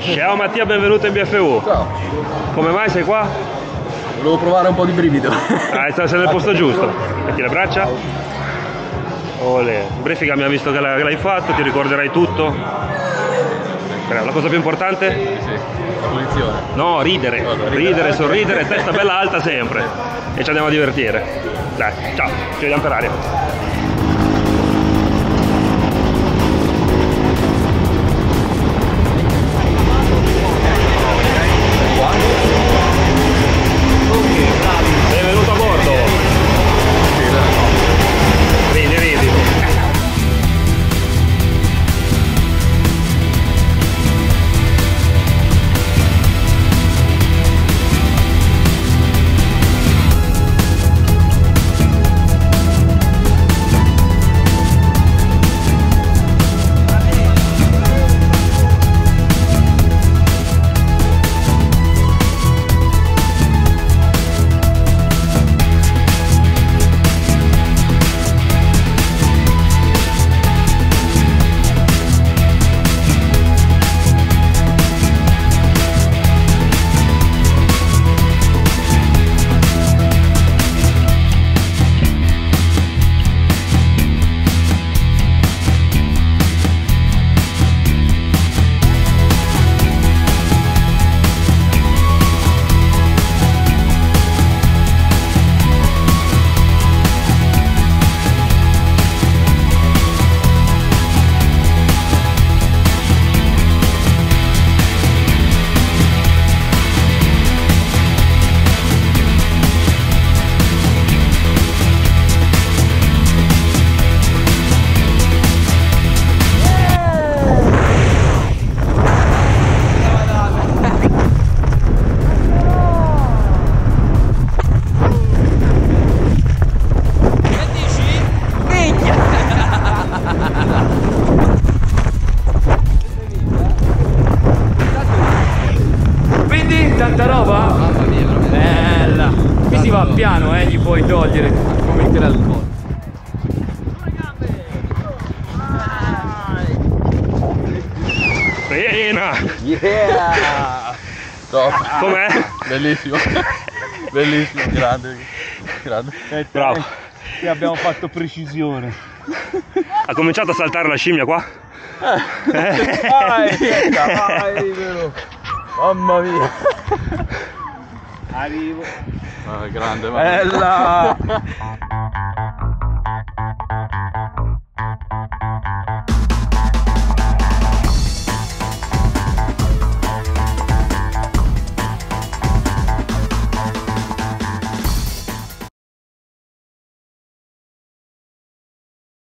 Ciao Mattia, benvenuto in BFU. Ciao. Come mai sei qua? Volevo provare un po' di brivido. Ah, sei nel posto giusto. Metti le braccia. Olè. In briefing mi ha visto che l'hai fatto, ti ricorderai tutto. La cosa più importante? Sì, la posizione. No, ridere. No, ridere. Ridere, sorridere, testa bella alta sempre. E ci andiamo a divertire. Dai, ciao, ci vediamo per aria. Piano, eh, gli puoi togliere come mettere al collo. Piena! Yeah! Top. Com'è? Bellissimo. Bellissimo, grande. Grande. Bravo. Qui abbiamo fatto precisione. Ha cominciato a saltare la scimmia qua? Vai, vai, vero. Mamma mia. Arrivo. Ah, grande, ma. Bella!